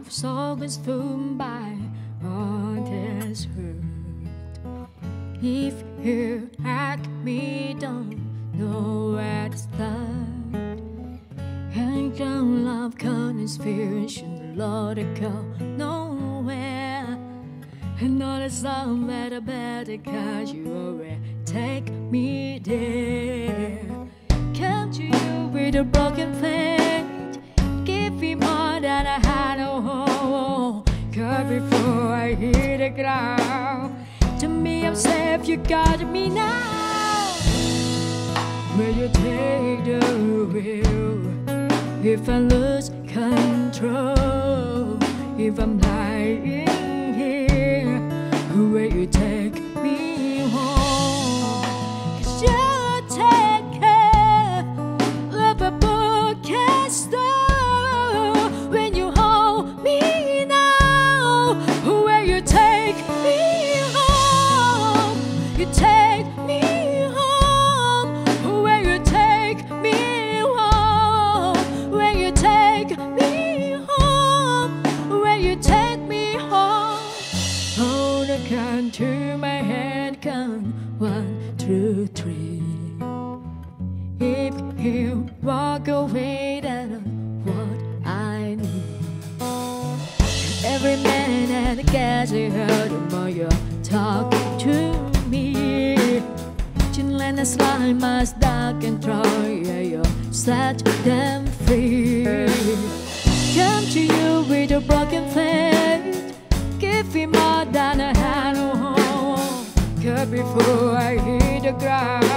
of songs consumed by all this hurt. If you ask me, don't know where to start. And your love conspiration, Lord, I go nowhere. And all the song better, better, cause you already take me there. Come to you with a broken faith. Hit the ground. To me, I'm safe, you got me now. Will you take the wheel? If I lose control, if I'm lying A gun to my head, gun one, two, three. If you walk away, then what I need. Every minute that gets you hurt, the more you talk to me. Chinland and slime must dark and throw yeah, you set them free. Come to you ground,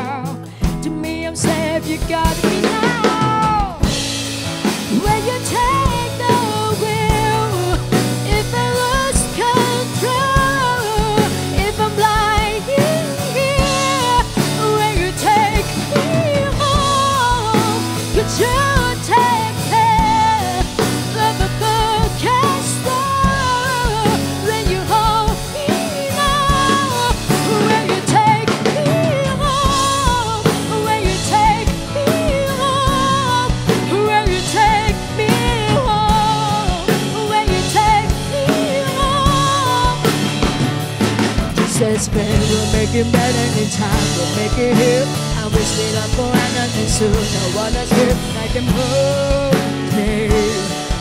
Says we'll make it better in time, we'll make it here. I wish we love for another soon. No one else here like him hold me.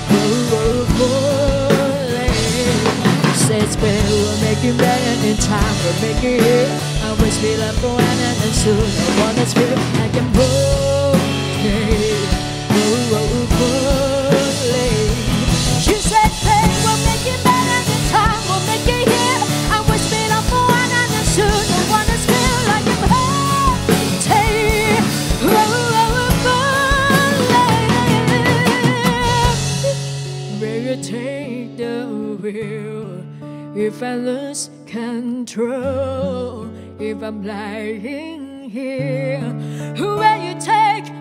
Oh, Says we'll make it better in time, we'll make it here. I wish we love for another soon. No one else here like him hold wheel if I lose control? If I'm lying here, Who will you take